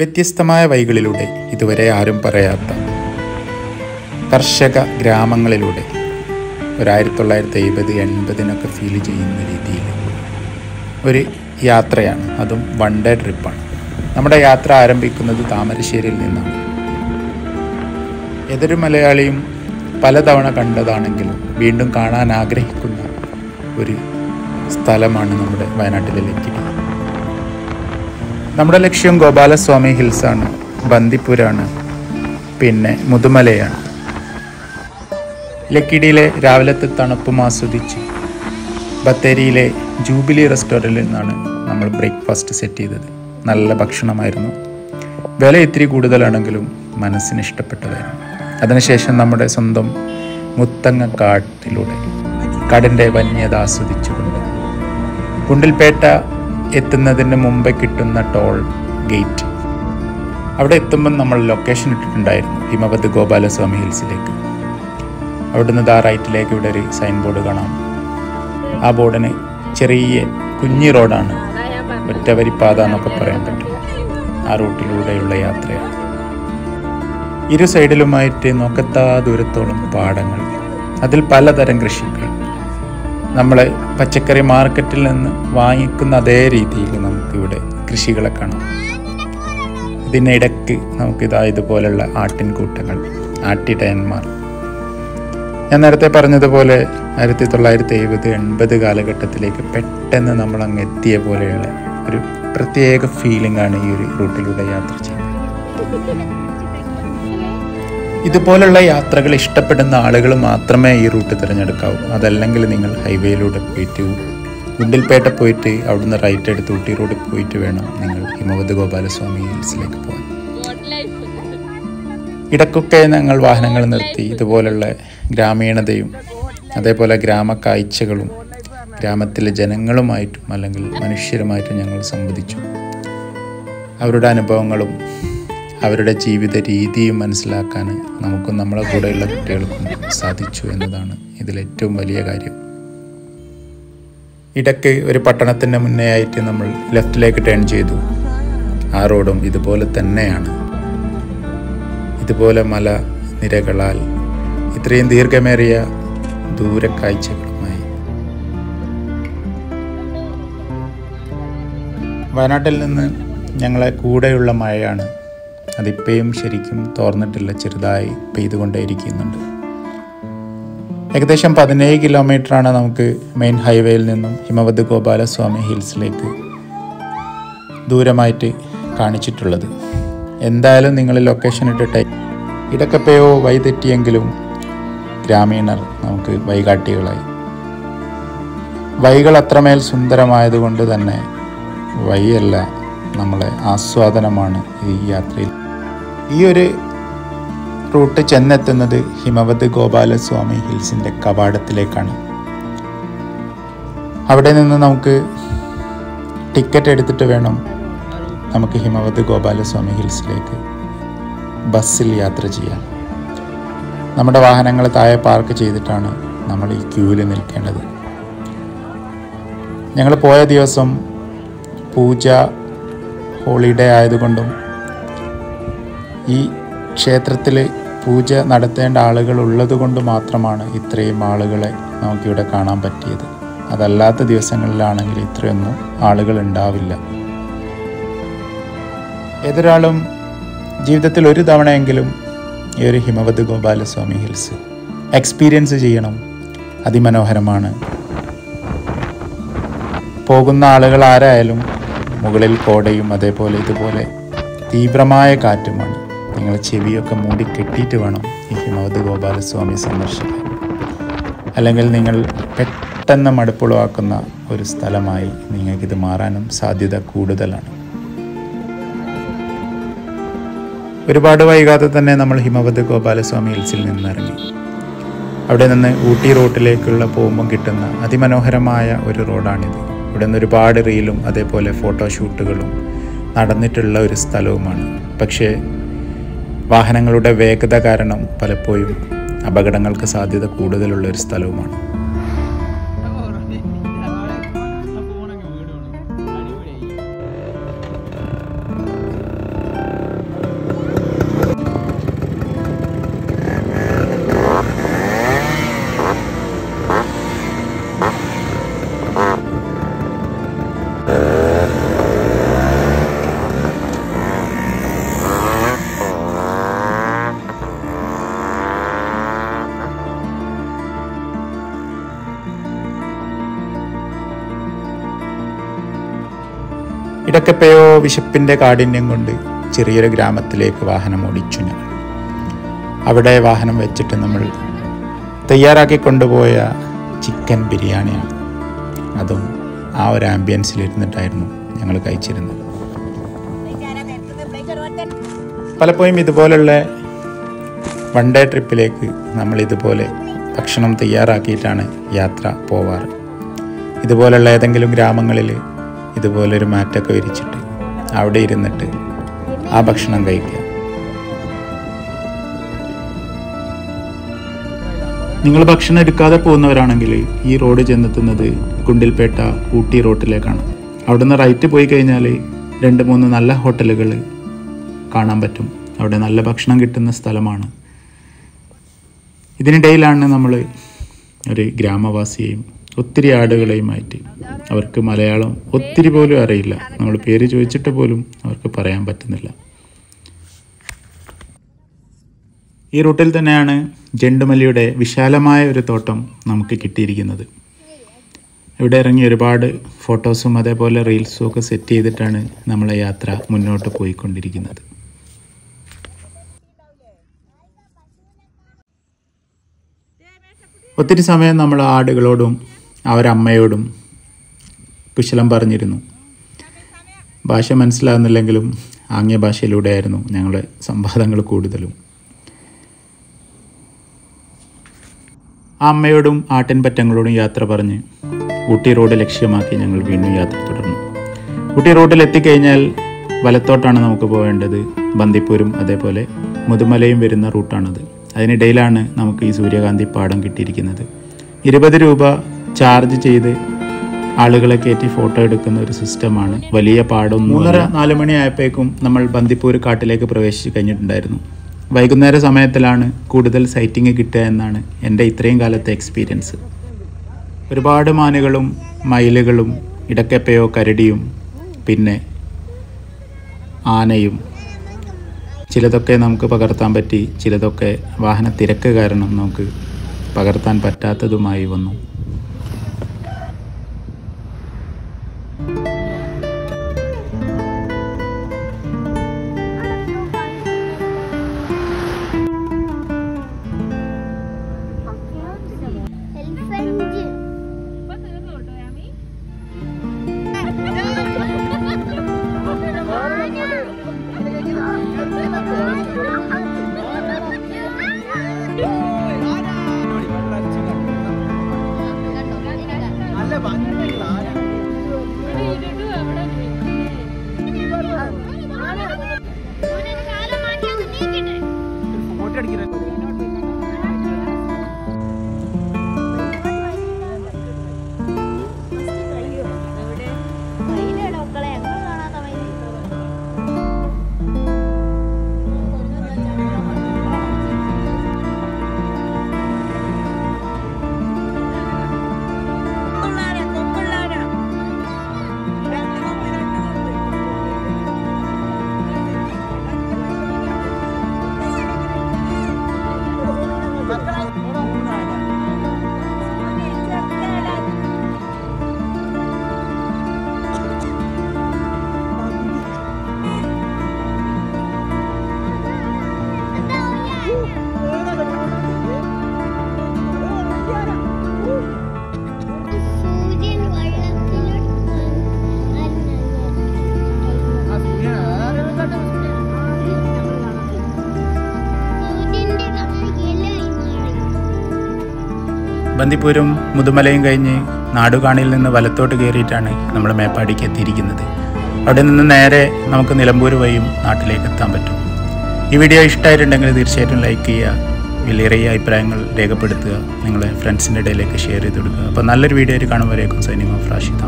വ്യത്യസ്തമായ വഴികളിലൂടെ ഇതുവരെ ആരും പറയാത്ത കർഷക ഗ്രാമങ്ങളിലൂടെ ഒരായിരത്തി തൊള്ളായിരത്തി എഴുപത് എൺപതിനൊക്കെ ഫീൽ ചെയ്യുന്ന രീതിയിൽ ഒരു യാത്രയാണ്. അതും വൺ ഡേ ട്രിപ്പാണ് നമ്മുടെ യാത്ര ആരംഭിക്കുന്നത് താമരശ്ശേരിയിൽ നിന്നാണ്. ഏതൊരു മലയാളിയും പലതവണ കണ്ടതാണെങ്കിലും വീണ്ടും കാണാൻ ആഗ്രഹിക്കുന്ന ഒരു സ്ഥലമാണ് നമ്മുടെ വയനാട്ടിലെ ലക്കിടി നമ്മുടെ ലക്ഷ്യം ഗോപാലസ്വാമി ഹിൽസാണ് ബന്ദിപ്പൂരാണ് പിന്നെ മുതുമലയാണ്. ലക്കിടിയിലെ രാവിലത്തെ തണുപ്പും ആസ്വദിച്ച് ബത്തേരിയിലെ ജൂബിലി റെസ്റ്റോറന്റിൽ നിന്നാണ് നമ്മൾ ബ്രേക്ക്ഫാസ്റ്റ് സെറ്റ് ചെയ്തത്. നല്ല ഭക്ഷണമായിരുന്നു. വില ഇത്തിരി കൂടുതലാണെങ്കിലും മനസ്സിന് ഇഷ്ടപ്പെട്ടതായിരുന്നു. അതിനുശേഷം നമ്മുടെ സ്വന്തം മുത്തങ്ങ കാട്ടിലൂടെ കടന്റെ വന്യത ആസ്വദിച്ചുകൊണ്ട്. ഗുണ്ടിൽപേട്ട എത്തുന്നതിന് മുമ്പേ കിട്ടുന്ന ടോൾ ഗേറ്റ്. അവിടെ എത്തുമ്പം നമ്മൾ ലൊക്കേഷൻ ഇട്ടിട്ടുണ്ടായിരുന്നു ഹിമവത് ഗോപാലസ്വാമി ഹിൽസിലേക്ക്. അവിടുന്ന് ദാ റൈറ്റിലേക്ക് ഇവിടെ ഒരു സൈൻ ബോർഡ് കാണാം. ആ ബോർഡിന് ചെറിയ കുഞ്ഞി റോഡാണ് ഒറ്റവരിപ്പാത എന്നൊക്കെ പറയാൻ പറ്റും. ആ റൂട്ടിലൂടെയുള്ള യാത്രയാണ്. ഇരു സൈഡിലുമായിട്ട് നോക്കത്താ ദൂരത്തോളം പാടങ്ങൾ. അതിൽ പലതരം കൃഷികൾ. നമ്മളെ പച്ചക്കറി മാർക്കറ്റിൽ നിന്ന് വാങ്ങിക്കുന്ന അതേ രീതിയിൽ നമുക്കിവിടെ കൃഷികളെ കാണാം. ഇതിനിടയ്ക്ക് നമുക്കിതാ ഇതുപോലുള്ള ആട്ടിൻകൂട്ടങ്ങൾ ആട്ടിടയന്മാർ. ഞാൻ നേരത്തെ പറഞ്ഞതുപോലെ ആയിരത്തി തൊള്ളായിരത്തി എഴുപത് എൺപത് കാലഘട്ടത്തിലേക്ക് പെട്ടെന്ന് നമ്മൾ അങ്ങ് എത്തിയ പോലെയുള്ള ഒരു പ്രത്യേക ഫീലിംഗ് ആണ് ഈ ഒരു റൂട്ടിലൂടെ യാത്ര ചെയ്യുന്നത്. ഇതുപോലുള്ള യാത്രകൾ ഇഷ്ടപ്പെടുന്ന ആളുകൾ മാത്രമേ ഈ റൂട്ട് തിരഞ്ഞെടുക്കാവൂ. അതല്ലെങ്കിൽ നിങ്ങൾ ഹൈവേയിലൂടെ പോയിട്ട് ഗുണ്ടിൽപേട്ട പോയിട്ട് അവിടുന്ന് റൈറ്റ് എടുത്ത് ഊട്ടി റോഡിൽ പോയിട്ട് വേണം നിങ്ങൾ ഹിമവത് ഗോപാലസ്വാമി ഹിൽസിലേക്ക് പോകാൻ. ഇടക്കൊക്കെ ഞങ്ങൾ വാഹനങ്ങൾ നിർത്തി ഇതുപോലുള്ള ഗ്രാമീണതയും അതേപോലെ ഗ്രാമ കാഴ്ചകളും ഗ്രാമത്തിലെ ജനങ്ങളുമായിട്ടും അല്ലെങ്കിൽ മനുഷ്യരുമായിട്ടും ഞങ്ങൾ സംവദിച്ചു. അവരുടെ അനുഭവങ്ങളും അവരുടെ ജീവിത രീതിയും മനസ്സിലാക്കാൻ നമുക്കും നമ്മളെ കൂടെയുള്ള കുട്ടികൾക്കും സാധിച്ചു എന്നതാണ് ഇതിലേറ്റവും വലിയ കാര്യം. ഇടയ്ക്ക് ഒരു പട്ടണത്തിന്റെ മുന്നേ ആയിട്ട് നമ്മൾ ലെഫ്റ്റിലേക്ക് ടേൺ ചെയ്തു. ആ റോഡും ഇതുപോലെ തന്നെയാണ്. ഇതുപോലെ മല നിരകളാൽ ഇത്രയും ദീർഘമേറിയ ദൂരക്കാഴ്ചകളുമായി. വയനാട്ടിൽ നിന്ന് ഞങ്ങളെ കൂടെയുള്ള മഴയാണ് അതിപ്പോഴും ശരിക്കും തോർന്നിട്ടില്ല ചെറുതായി പെയ്തുകൊണ്ടേയിരിക്കുന്നുണ്ട്. ഏകദേശം പതിനേഴ് കിലോമീറ്ററാണ് നമുക്ക് മെയിൻ ഹൈവേയിൽ നിന്നും ഹിമവത് ഗോപാലസ്വാമി ഹിൽസിലേക്ക് ദൂരമായിട്ട് കാണിച്ചിട്ടുള്ളത്. എന്തായാലും നിങ്ങൾ ലൊക്കേഷൻ ഇട്ടിട്ട് ഇടക്കപ്പയോ വൈതെറ്റിയെങ്കിലും ഗ്രാമീണർ നമുക്ക് വൈകാട്ടികളായി വൈകൾ അത്രമേൽ സുന്ദരമായതുകൊണ്ട് തന്നെ വൈയല്ല നമ്മളെ ആസ്വാദനമാണ് ഈ യാത്രയിൽ. ഈ ഒരു റൂട്ട് ചെന്നെത്തുന്നത് ഹിമവത് ഗോപാലസ്വാമി ഹിൽസിന്റെ കവാടത്തിലേക്കാണ്. അവിടെ നിന്ന് നമുക്ക് ടിക്കറ്റ് എടുത്തിട്ട് വേണം നമുക്ക് ഹിമവത് ഗോപാലസ്വാമി ഹിൽസിലേക്ക് ബസ്സിൽ യാത്ര ചെയ്യാൻ. നമ്മുടെ വാഹനങ്ങൾ താഴെ പാർക്ക് ചെയ്തിട്ടാണ് നമ്മൾ ഈ ക്യൂവിൽ നിൽക്കേണ്ടത്. ഞങ്ങൾ പോയ ദിവസം പൂജ ഹോളിഡേ ആയതുകൊണ്ടും ഈ ക്ഷേത്രത്തിൽ പൂജ നടത്തേണ്ട ആളുകൾ ഉള്ളത് കൊണ്ട് മാത്രമാണ് ഇത്രയും ആളുകളെ നമുക്കിവിടെ കാണാൻ പറ്റിയത്. അതല്ലാത്ത ദിവസങ്ങളിലാണെങ്കിൽ ഇത്രയൊന്നും ആളുകൾ ഉണ്ടാവില്ല. ഏതൊരാളും ജീവിതത്തിൽ ഒരു തവണയെങ്കിലും ഈ ഒരു ഹിമവത് ഗോപാലസ്വാമി ഹിൽസ് എക്സ്പീരിയൻസ് ചെയ്യണം. അതിമനോഹരമാണ്. പോകുന്ന ആളുകൾ ആരായാലും മുകളിൽ കോടയും അതേപോലെ ഇതുപോലെ തീവ്രമായ കാറ്റുമാണ്. നിങ്ങൾ ചെവിയൊക്കെ മൂടി കെട്ടിയിട്ട് വേണം ഈ ഹിമവത് ഗോപാലസ്വാമി സന്ദർശിക്കാൻ. അല്ലെങ്കിൽ നിങ്ങൾ പെട്ടെന്ന് മടുപ്പുളവാക്കുന്ന ഒരു സ്ഥലമായി നിങ്ങൾക്കിത് മാറാനും സാധ്യത കൂടുതലാണ്. ഒരുപാട് വൈകാതെ തന്നെ നമ്മൾ ഹിമവത് ഗോപാലസ്വാമി ഹിൽസിൽ നിന്നിറങ്ങി. അവിടെ നിന്ന് ഊട്ടി റോട്ടിലേക്കുള്ള പോകുമ്പോൾ കിട്ടുന്ന അതിമനോഹരമായ ഒരു റോഡാണിത്. ഇവിടെ നിന്ന് ഒരുപാട് റീലും അതേപോലെ ഫോട്ടോഷൂട്ടുകളും നടന്നിട്ടുള്ള ഒരു സ്ഥലവുമാണ്. പക്ഷേ വാഹനങ്ങളുടെ വേഗത കാരണം പലപ്പോഴും അപകടങ്ങൾക്ക് സാധ്യത കൂടുതലുള്ള ഒരു സ്ഥലവുമാണ്. ഇടക്കപ്പയോ വിശപ്പിന്റെ കാഠിന്യം കൊണ്ട് ചെറിയൊരു ഗ്രാമത്തിലേക്ക് വാഹനം ഓടിച്ചു ഞങ്ങൾ അവിടെ വാഹനം വെച്ചിട്ട് നമ്മൾ തയ്യാറാക്കി കൊണ്ടുപോയ ചിക്കൻ ബിരിയാണിയാണ്. അതും ആ ഒരു ആംബിയൻസിൽ ഇരുന്നിട്ടായിരുന്നു ഞങ്ങൾ കഴിച്ചിരുന്നത്. പലപ്പോഴും ഇതുപോലുള്ള വൺ ഡേ ട്രിപ്പിലേക്ക് നമ്മൾ ഇതുപോലെ ഭക്ഷണം തയ്യാറാക്കിയിട്ടാണ് യാത്ര പോവാറ്. ഇതുപോലുള്ള ഏതെങ്കിലും ഗ്രാമങ്ങളിൽ ഇതുപോലൊരു മാറ്റൊക്കെ വിരിച്ചിട്ട് അവിടെ ഇരുന്നിട്ട് ആ ഭക്ഷണം കഴിക്കുക. നിങ്ങൾ ഭക്ഷണം എടുക്കാതെ പോകുന്നവരാണെങ്കിൽ ഈ റോഡ് ചെന്നെത്തുന്നത് ഗുണ്ടിൽപേട്ട ഊട്ടി റോട്ടിലേക്കാണ്. അവിടുന്ന് റൈറ്റ് പോയി കഴിഞ്ഞാൽ രണ്ട് മൂന്ന് നല്ല ഹോട്ടലുകൾ കാണാൻ പറ്റും. അവിടെ നല്ല ഭക്ഷണം കിട്ടുന്ന സ്ഥലമാണ്. ഇതിനിടയിലാണ് നമ്മൾ ഒരു ഗ്രാമവാസിയെയും ഒത്തിരി ആടുകളെയുമായിട്ട് അവർക്ക് മലയാളം ഒത്തിരി പോലും അറിയില്ല. നമ്മൾ പേര് ചോദിച്ചിട്ട് പോലും അവർക്ക് പറയാൻ പറ്റുന്നില്ല. ഈ റൂട്ടിൽ തന്നെയാണ് ജെണ്ടുമല്ലിയുടെ വിശാലമായ ഒരു തോട്ടം നമുക്ക് കിട്ടിയിരിക്കുന്നത്. ഇവിടെ ഇറങ്ങി ഒരുപാട് ഫോട്ടോസും അതേപോലെ റീൽസും ഒക്കെ സെറ്റ് ചെയ്തിട്ടാണ് നമ്മളെ യാത്ര മുന്നോട്ട് പോയിക്കൊണ്ടിരിക്കുന്നത്. ഒത്തിരി സമയം നമ്മൾ ആടുകളോടും അവരമ്മയോടും കുശലം പറഞ്ഞിരുന്നു. ഭാഷ മനസ്സിലാകുന്നില്ലെങ്കിലും ആംഗ്യ ഭാഷയിലൂടെയായിരുന്നു ഞങ്ങളുടെ സംവാദങ്ങൾ കൂടുതലും. ആ അമ്മയോടും ആട്ടിൻപറ്റങ്ങളോടും യാത്ര പറഞ്ഞ് ഊട്ടി റോഡ് ലക്ഷ്യമാക്കി ഞങ്ങൾ വീണ്ടും യാത്ര തുടർന്നു. ഊട്ടി റോഡിൽ എത്തിക്കഴിഞ്ഞാൽ വലത്തോട്ടാണ് നമുക്ക് പോകേണ്ടത് ബന്ദിപ്പൂരും അതേപോലെ മുതുമലയും വരുന്ന റൂട്ടാണത്. അതിനിടയിലാണ് നമുക്ക് ഈ സൂര്യകാന്തി പാടം കിട്ടിയിരിക്കുന്നത്. ഇരുപത് രൂപ ചാർജ് ചെയ്ത് ആളുകളെ കയറ്റി ഫോട്ടോ എടുക്കുന്ന ഒരു സിസ്റ്റമാണ്. വലിയ പാടം മൂന്നര നാല് മണിയായപ്പോഴേക്കും നമ്മൾ ബന്ദിപ്പൂർ കാട്ടിലേക്ക് പ്രവേശിച്ച് കഴിഞ്ഞിട്ടുണ്ടായിരുന്നു. വൈകുന്നേര സമയത്തിലാണ് കൂടുതൽ സൈറ്റിംഗ് കിട്ടുക എന്നാണ് എന്റെ ഇത്രയും കാലത്തെ എക്സ്പീരിയൻസ് ഒരുപാട് മാനുകളും മയിലുകളും ഇടക്കപ്പയോ കരടിയും പിന്നെ ആനയും ചിലതൊക്കെ നമുക്ക് പകർത്താൻ പറ്റി ചിലതൊക്കെ വാഹന തിരക്ക് കാരണം നമുക്ക് പകർത്താൻ പറ്റാത്തതുമായി വന്നു. സൂര്യൻ ബന്ദിപ്പൂരും മുതുമലയും കഴിഞ്ഞ് നാടുകാണിയിൽ നിന്ന് വലത്തോട്ട് കയറിയിട്ടാണ് നമ്മൾ മേപ്പാടിക്ക് എത്തിയിരിക്കുന്നത്. അവിടെ നിന്ന് നേരെ നമുക്ക് നിലമ്പൂർ വഴിയും നാട്ടിലേക്ക് എത്താൻ പറ്റും. ഈ വീഡിയോ ഇഷ്ടമായിട്ടുണ്ടെങ്കിൽ തീർച്ചയായിട്ടും ലൈക്ക് ചെയ്യുക വിലയേറിയ അഭിപ്രായങ്ങൾ രേഖപ്പെടുത്തുക നിങ്ങളെ ഫ്രണ്ട്സിന്റെ ഇടയിലേക്ക് ഷെയർ ചെയ്ത് കൊടുക്കുക. അപ്പോൾ നല്ലൊരു വീഡിയോ ആയിട്ട് കാണുമ്പോഴേക്കും സൈനിങ് ഓഫ് റാഷിദ്